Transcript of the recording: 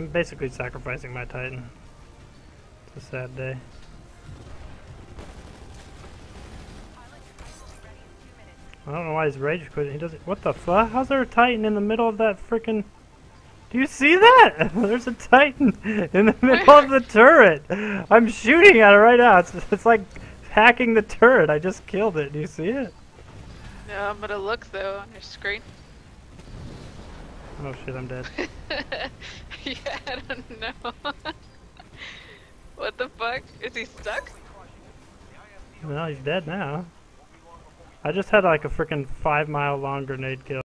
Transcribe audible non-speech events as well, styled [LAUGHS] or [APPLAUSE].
I'm basically sacrificing my Titan. It's a sad day. I don't know why he's rage quitting. He doesn't. What the fuck? How's there a Titan in the middle of that freaking? Do you see that? [LAUGHS] There's a Titan in the middle of the [LAUGHS] turret. I'm shooting at it right now. It's it's like hacking the turret. I just killed it. Do you see it? No, I'm gonna look though on your screen. Oh shit! I'm dead. [LAUGHS] [LAUGHS] yeah, I don't know. [LAUGHS] what the fuck? Is he stuck? No, he's dead now. I just had like a freaking five mile long grenade kill.